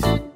Bye.